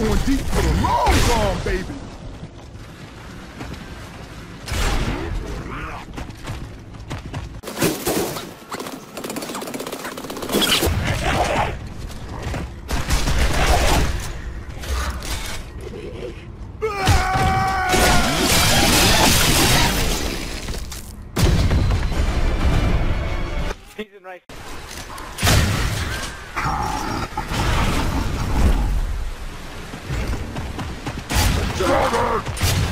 Going deep for the long run, baby. Season right. Revive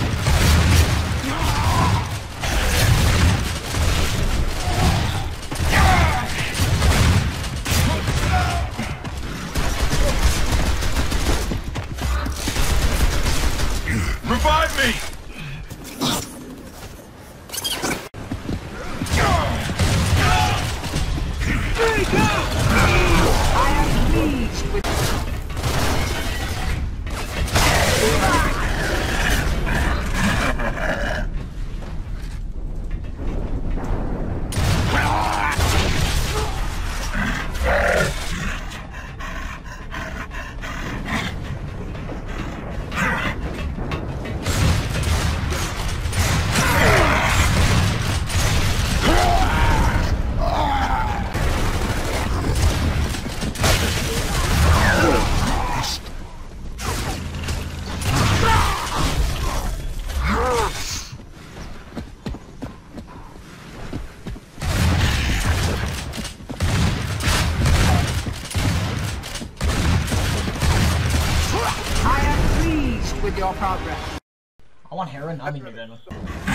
with your progress. I want heroin. I mean adrenaline.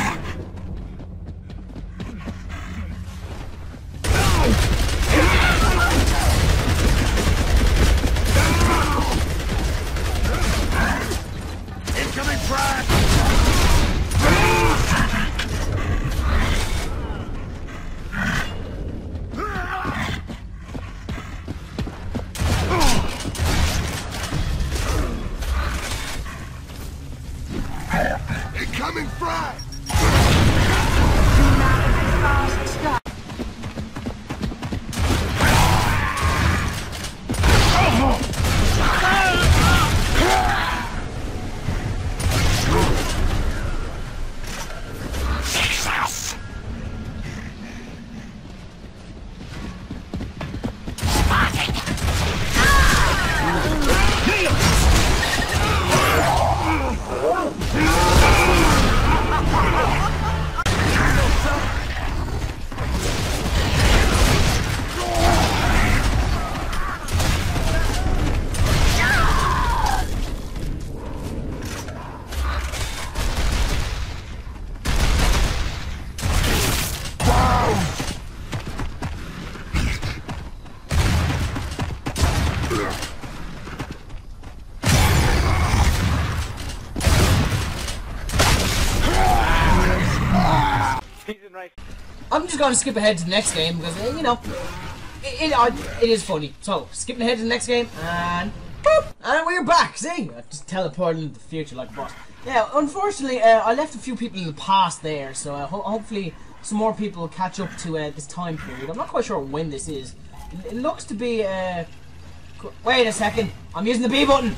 Frag! Season right. I'm just gonna skip ahead to the next game because uh, you know it, it, it is funny. So skipping ahead to the next game and boop, and we're back. See, I just teleported into the future like a boss. Yeah, unfortunately, uh, I left a few people in the past there, so uh, ho- hopefully some more people catch up to uh, this time period. I'm not quite sure when this is. It, it looks to be. Uh, wait a second, I'm using the B button.